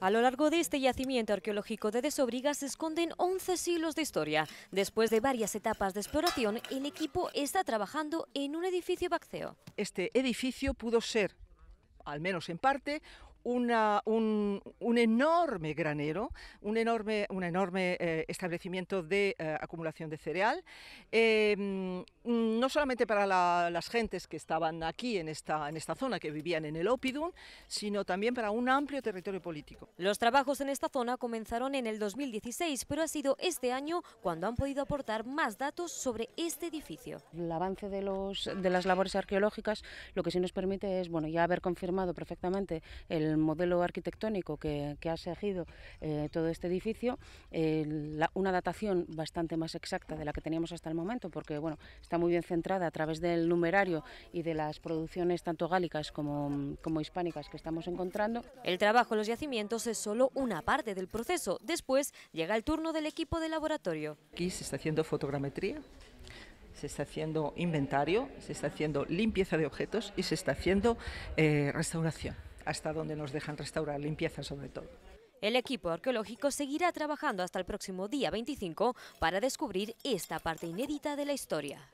A lo largo de este yacimiento arqueológico de Desobriga se esconden 11 siglos de historia. Después de varias etapas de exploración, el equipo está trabajando en un edificio vacío. Este edificio pudo ser, al menos en parte, una, un, un, enorme granero, un enorme, un enorme eh, establecimiento de eh, acumulación de cereal, eh, no solamente para la, las gentes que estaban aquí en esta, en esta zona, que vivían en el Opidum, sino también para un amplio territorio político. Los trabajos en esta zona comenzaron en el 2016, pero ha sido este año cuando han podido aportar más datos sobre este edificio. El avance de, los, de las labores arqueológicas lo que sí nos permite es bueno, ya haber confirmado perfectamente el modelo arquitectónico que, que ha seguido eh, todo este edificio, eh, la, una datación bastante más exacta de la que teníamos hasta el momento, porque bueno, está muy bien centrada a través del numerario y de las producciones tanto gálicas como, como hispánicas que estamos encontrando. El trabajo en los yacimientos es solo una parte del proceso. Después llega el turno del equipo de laboratorio. Aquí se está haciendo fotogrametría se está haciendo inventario, se está haciendo limpieza de objetos y se está haciendo eh, restauración, hasta donde nos dejan restaurar, limpieza sobre todo. El equipo arqueológico seguirá trabajando hasta el próximo día 25 para descubrir esta parte inédita de la historia.